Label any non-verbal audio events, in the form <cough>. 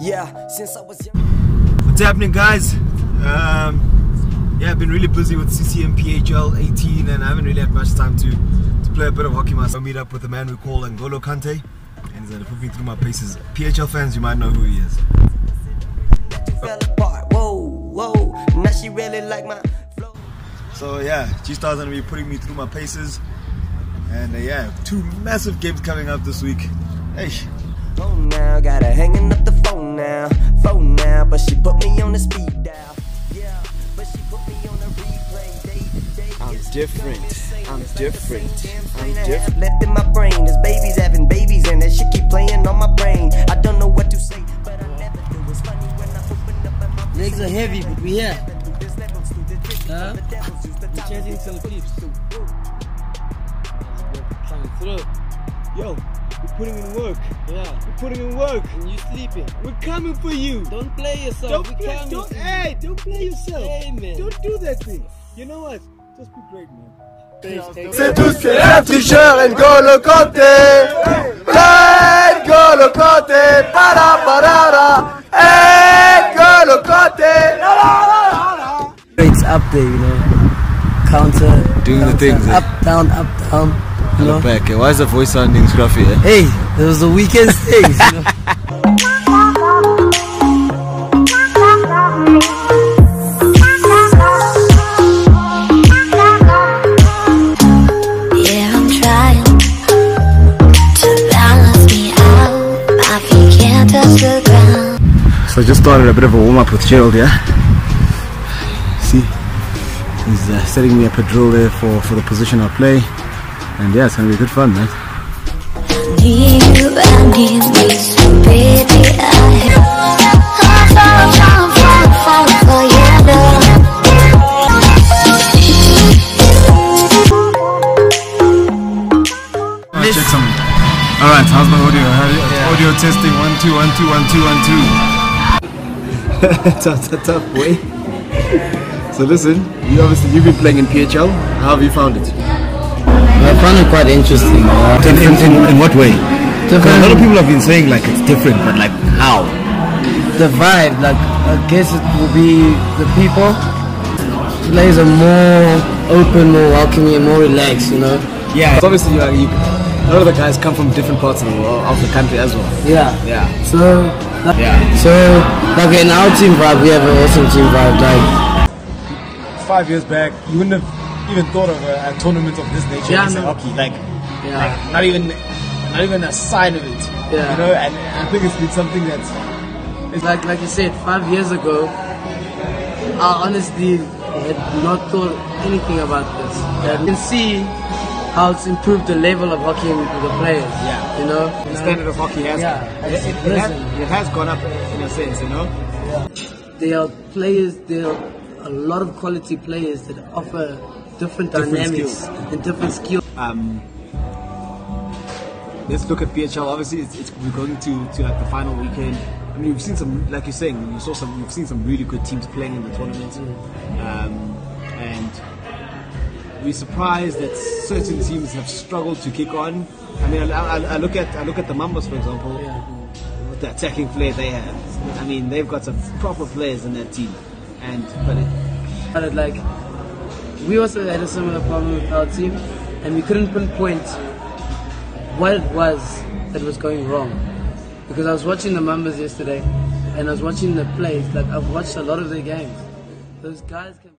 Yeah, since I was young. What's happening, guys? Um, yeah, I've been really busy with CCM PHL 18 and I haven't really had much time to, to play a bit of hockey myself. I'll meet up with a man we call N'Golo Kante and he's going to put me through my paces. PHL fans, you might know who he is. fell. Whoa, whoa. Now she really like my flow. So yeah, G-Star's going to be putting me through my paces and uh, yeah, two massive games coming up this week. Hey. Phone now, got her hanging up the phone now, phone now, but she put me on the speed dial. Yeah, but she put me on the replay day to day. I'm different. I'm It's like the different. I'm thing I different. Left in my brain, there's babies having babies, and that shit keep playing on my brain. I don't know what to say, but I never do. It's funny when I open up my mouth. Legs are heavy, but we here. There's levels to the trick, Huh? the devil's used to We're chasing some clips. Coming through. Yo, we're putting in work. Yeah. We're putting in work. And you sleeping. We're coming for you. Don't play yourself. Don't we play, coming don't, hey, don't play yourself. Hey, man. Don't do that thing. You know what? Just be great, man. Thanks, thanks. C'est tous c'est un tricheur N'Golo Kante N'Golo Kante Para parara N'Golo Kante La la la la up there, you know. Counter. Doing the things, eh? Up, down, up, down. You know. Back. Why is the voice sounding scruffy? Eh? Hey, those was the weekend <laughs> things, you know. Yeah, I'm trying to balance me out. My feet can't touch the ground. So I just started a bit of a warm up with Gerald, yeah? See? He's uh, setting me up a drill there for, for the position I play. And yeah, it's gonna be good fun, eh? man. Check some. Alright, how's my audio? How, Audio testing. One, two, one, two, one, two, one, two. <laughs> tough, tough, tough, boy. So listen, you obviously you've been playing in PHL. How have you found it? I found it quite interesting. Uh, In, in, in, in what way? Because a lot of people have been saying like it's different, but like how? the vibe, like, I guess it will be the people. Players are more open, more welcoming, and more relaxed, you know. Yeah, it's obviously you, you, a lot of the guys come from different parts of the world, of the country as well. Yeah. Yeah. So, like, Yeah. so like in our team vibe, we have an awesome team vibe. Like, Five years back, you wouldn't have even thought of a, a tournament of this nature Yeah, in no. hockey. Like, yeah, like not even, not even a sign of it. Yeah. You know, and I think it's been something that's it's like like you said, five years ago, I honestly had not thought anything about this. And you can see how it's improved the level of hockey with the players. Yeah. you know, the standard of hockey has. Yeah, it, it, it, has, it has gone up in a sense. You know. There are players, there are a lot of quality players that offer different, Different dynamics skills. and different skills. Um, let's look at PHL. Obviously, it's, it's we're going to, to like the final weekend. I mean, we've seen some, like you're saying, you saw some, you've seen some really good teams playing in the tournament, um, and we're surprised that certain teams have struggled to kick on. I mean, I, I, I look at I look at the Mambas, for example, with the attacking flair they have. I mean, they've got some proper players in that team, and but it, But it, like, we also had a similar problem with our team, and we couldn't pinpoint what it was that was going wrong. Because I was watching the Mambas yesterday, and I was watching the plays. Like I've watched a lot of their games. Those guys can.